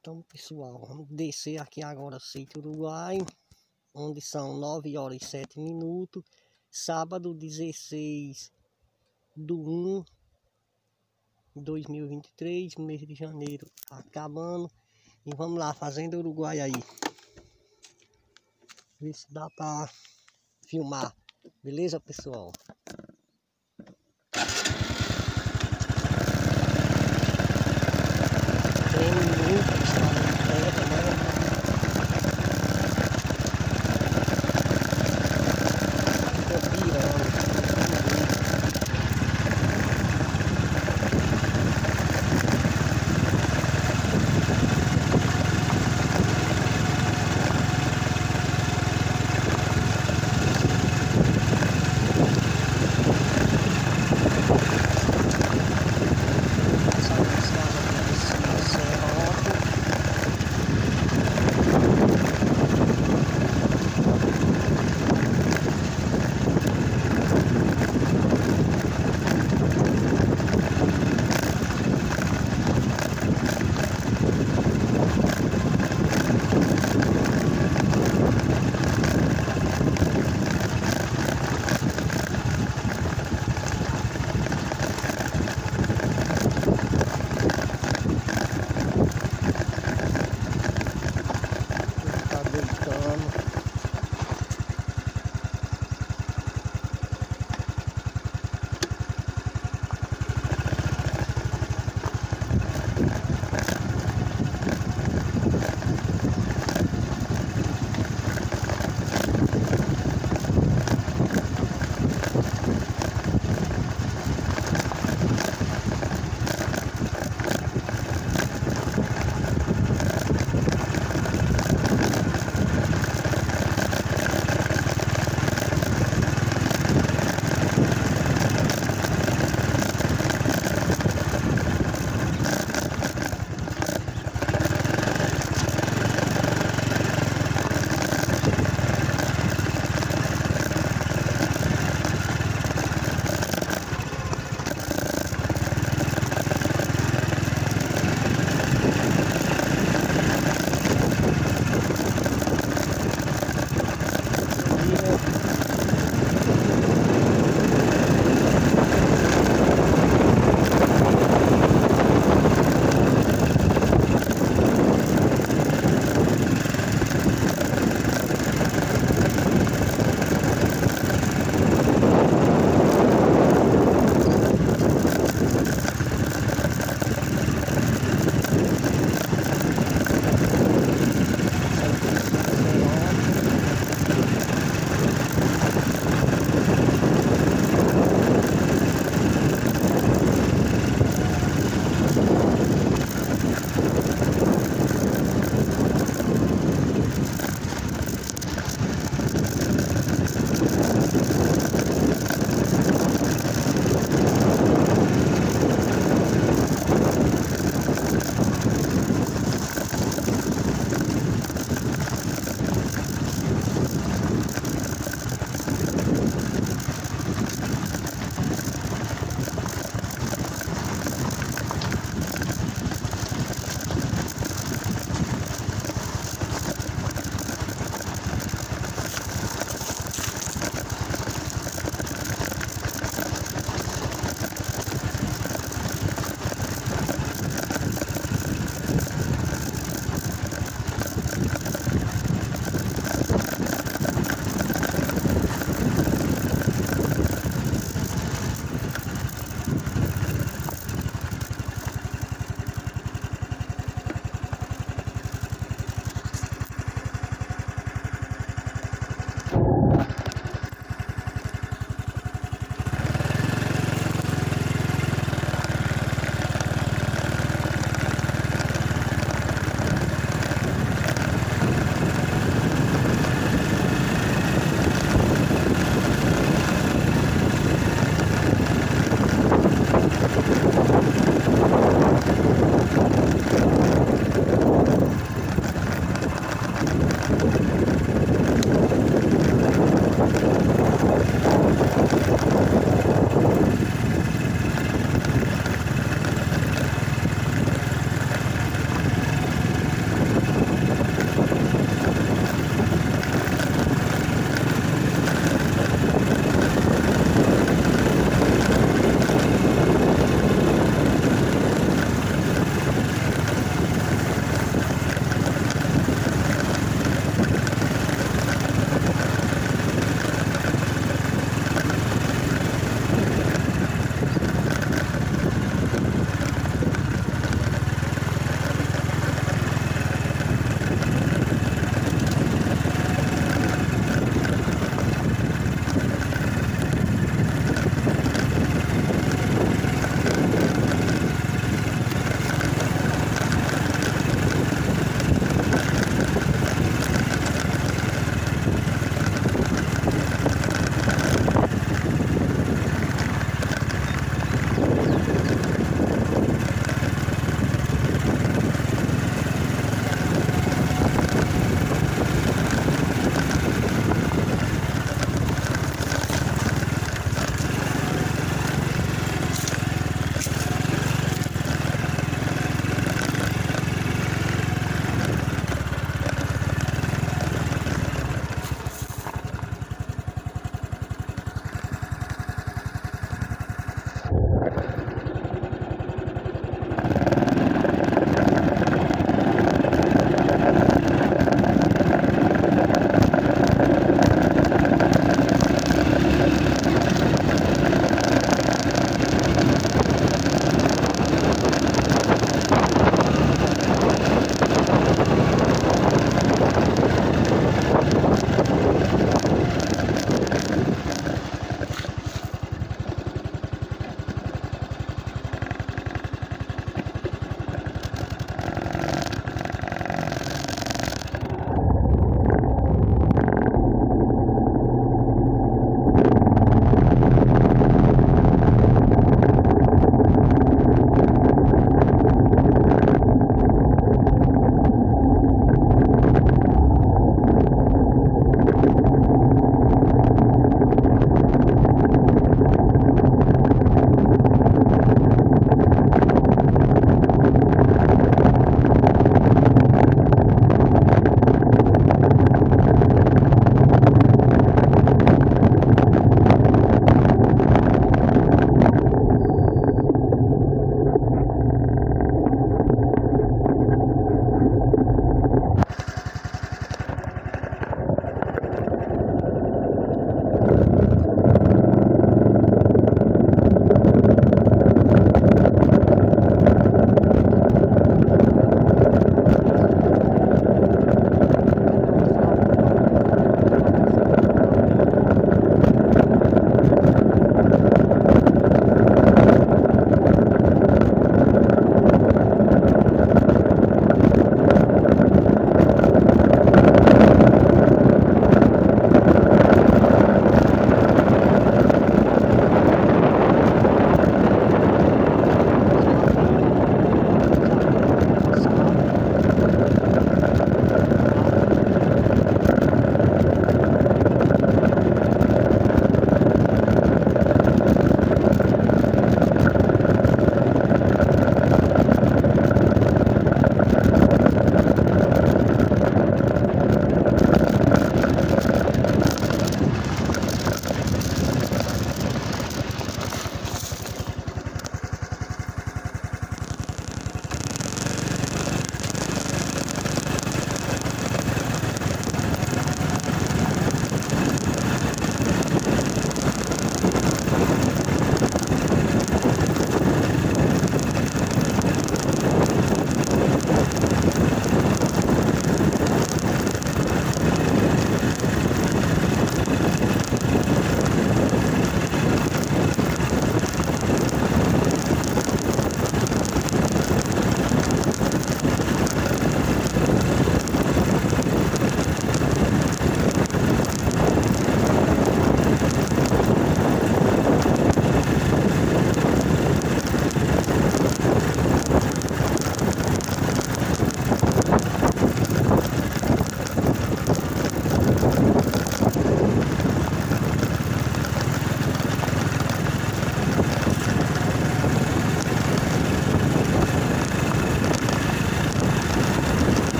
Então, pessoal, vamos descer aqui agora Sítio Uruguai, onde são 9 horas e 7 minutos, sábado 16 do 1 de 2023, mês de janeiro acabando. E vamos lá, Fazenda Uruguai aí. Ver se dá para filmar. Beleza, pessoal?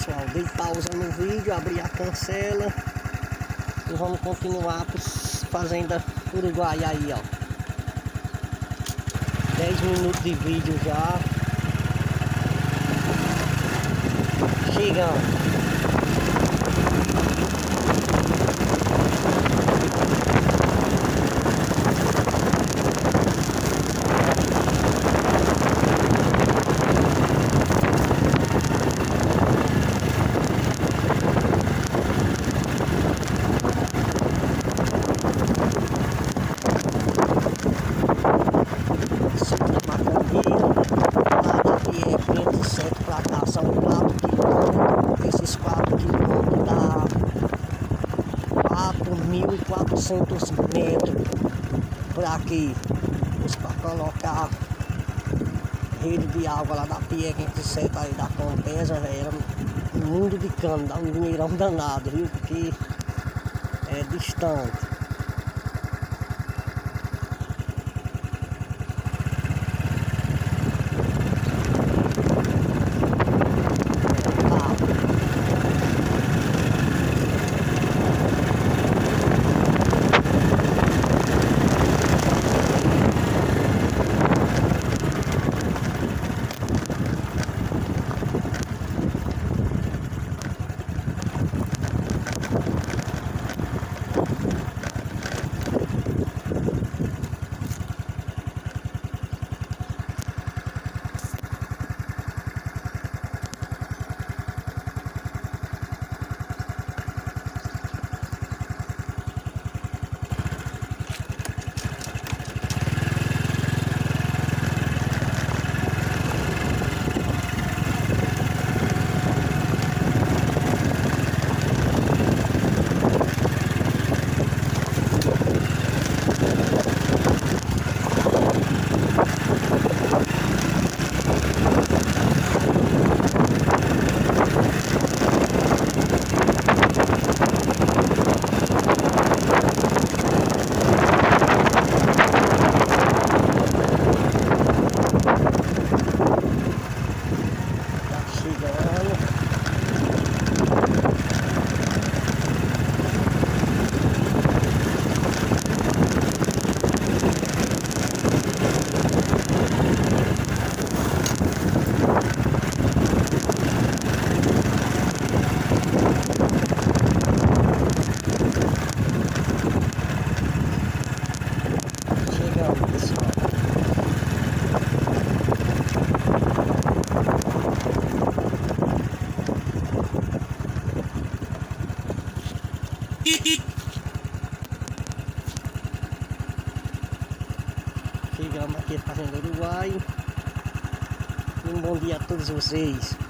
Pessoal. Dei pausa no vídeo, abri a cancela. E vamos continuar para Fazenda Uruguai aí, ó. 10 minutos de vídeo já. Chegando. 4.400 metros para aqui, colocar rede de água lá da Pia 507 aí da Contesa, era um mundo de cano, dá um dinheirão danado, viu? Porque é distante. Vocês.